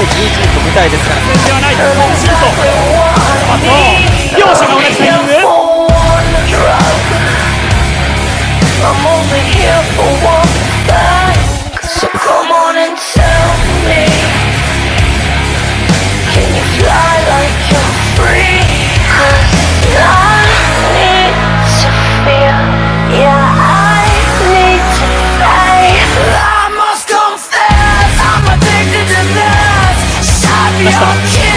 11日舞台ですから Basta.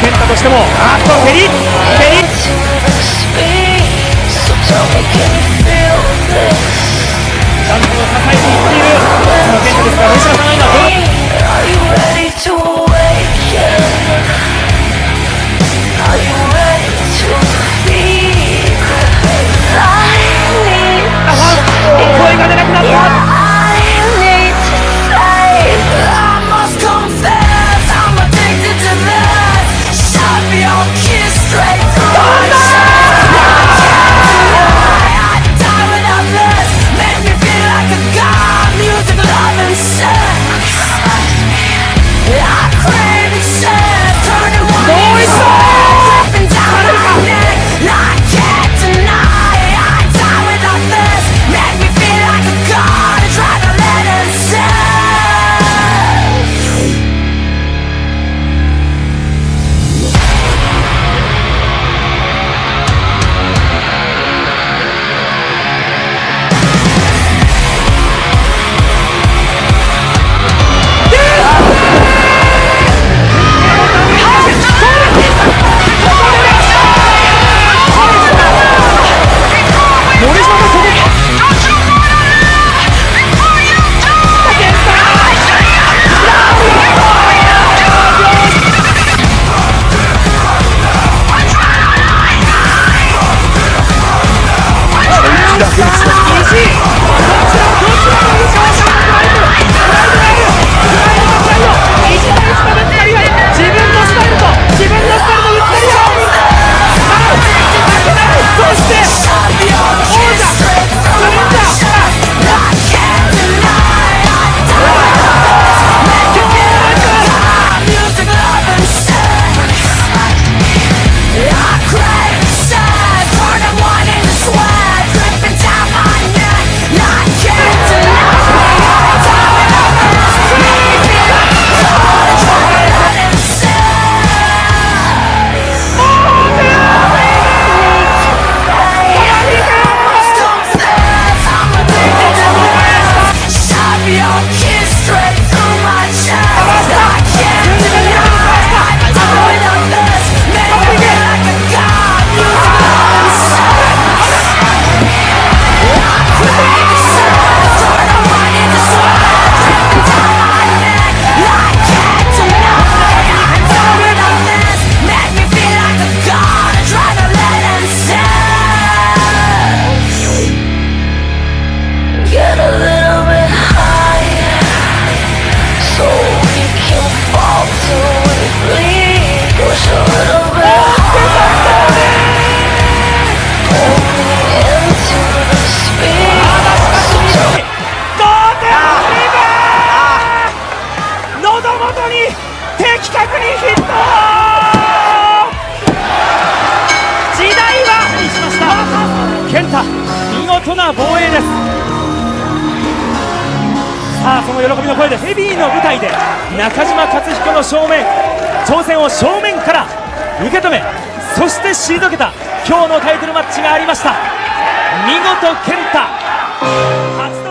健太としてもあっと蹴り。とな防衛です。さあその喜びの声でヘビーの舞台で中島克彦の正面挑戦を正面から受け止めそして退けた今日のタイトルマッチがありました。見事健太。